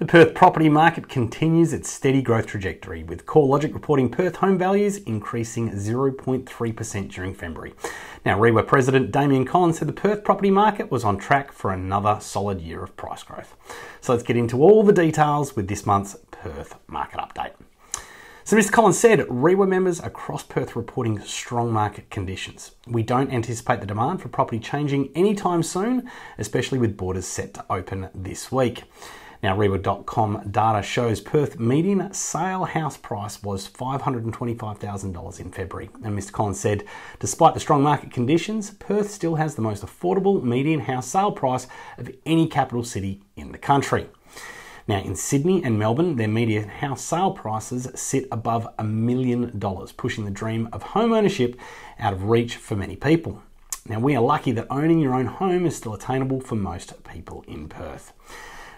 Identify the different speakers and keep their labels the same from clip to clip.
Speaker 1: The Perth property market continues its steady growth trajectory, with CoreLogic reporting Perth home values increasing 0.3% during February. Now, REIWA President Damian Collins said the Perth property market was on track for another solid year of price growth. So let's get into all the details with this month's Perth market update. So, Mr. Collins said, REIWA members across Perth reporting strong market conditions. We don't anticipate the demand for property changing anytime soon, especially with borders set to open this week. Now, REIWA.com data shows Perth median sale house price was $525,000 in February. And Mr. Collins said, despite the strong market conditions, Perth still has the most affordable median house sale price of any capital city in the country. Now, in Sydney and Melbourne, their median house sale prices sit above a million dollars, pushing the dream of home ownership out of reach for many people. Now, we are lucky that owning your own home is still attainable for most people in Perth.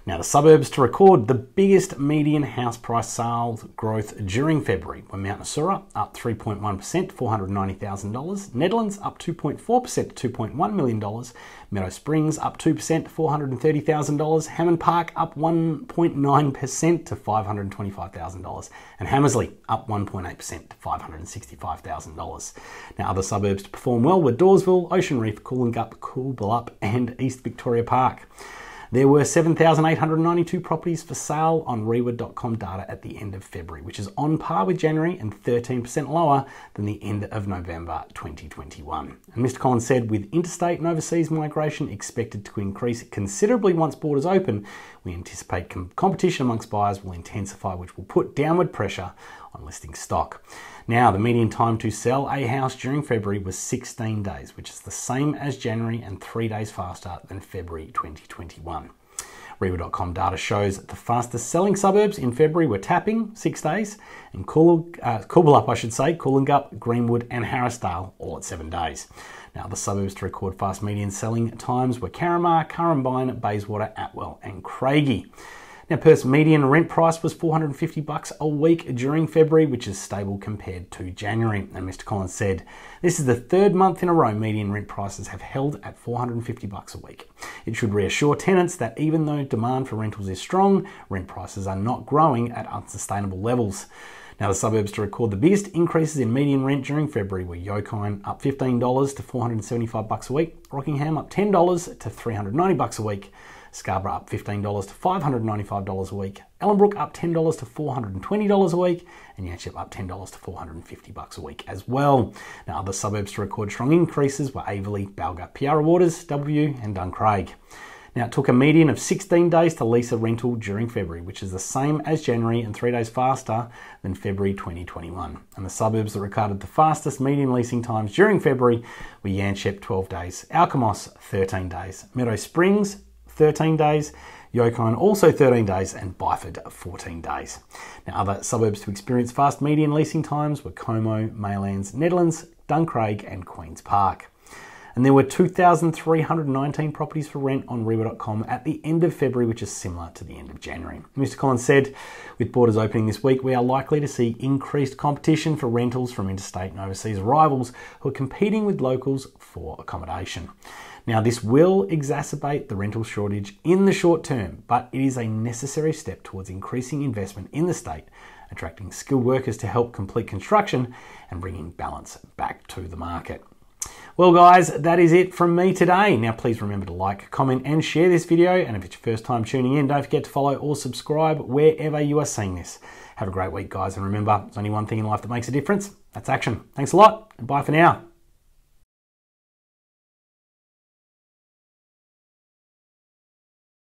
Speaker 1: Now, the suburbs to record the biggest median house price sales growth during February were Mount Nasura up 3.1% $490,000, Nedlands up 2.4% to $2.1 million, Meadow Springs up 2% $430,000, Hammond Park up 1.9% to $525,000, and Hamersley up 1.8% to $565,000. Now, other suburbs to perform well were Dawesville, Ocean Reef, Coolangup, Coolbellup, and East Victoria Park. There were 7,892 properties for sale on REIWA.com data at the end of February, which is on par with January and 13% lower than the end of November 2021. And Mr. Collins said, with interstate and overseas migration expected to increase considerably once borders open, we anticipate com- competition amongst buyers will intensify, which will put downward pressure on listing stock. Now, the median time to sell a house during February was 16 days, which is the same as January and three days faster than February 2021. REIWA.com data shows that the fastest selling suburbs in February were Tapping, six days, and Cool, uh, I should say, Coolangatta, Greenwood, and Harrisdale, all at seven days. Now, the suburbs to record fast median selling times were Carramar, Currambine, Bayswater, Atwell, and Craigie. Now, Perth's median rent price was 450 bucks a week during February, which is stable compared to January. And Mr. Collins said, "This is the third month in a row median rent prices have held at 450 bucks a week. It should reassure tenants that even though demand for rentals is strong, rent prices are not growing at unsustainable levels." Now, the suburbs to record the biggest increases in median rent during February were Yokine up $15 to 475 bucks a week, Rockingham up $10 to 390 bucks a week, Scarborough up $15 to $595 a week, Ellenbrook up $10 to $420 a week, and Yanchep up $10 to 450 bucks a week as well. Now, other suburbs to record strong increases were Aveley, Balga, Piara Waters, W, and Duncraig. Now, it took a median of 16 days to lease a rental during February, which is the same as January and three days faster than February 2021. And the suburbs that recorded the fastest median leasing times during February were Yanchep 12 days, Alkimos 13 days, Meadow Springs 13 days, Yokine also 13 days, and Byford 14 days. Now, other suburbs to experience fast median leasing times were Como, Maylands, Nedlands, Duncraig, and Queen's Park. And there were 2,319 properties for rent on REIWA.com at the end of February, which is similar to the end of January. Mr. Collins said, with borders opening this week, we are likely to see increased competition for rentals from interstate and overseas rivals who are competing with locals for accommodation. Now, this will exacerbate the rental shortage in the short term, but it is a necessary step towards increasing investment in the state, attracting skilled workers to help complete construction, and bringing balance back to the market. Well, guys, that is it from me today. Now, please remember to like, comment, and share this video. And if it's your first time tuning in, don't forget to follow or subscribe wherever you are seeing this. Have a great week, guys. And remember, there's only one thing in life that makes a difference that's action. Thanks a lot, and bye for now.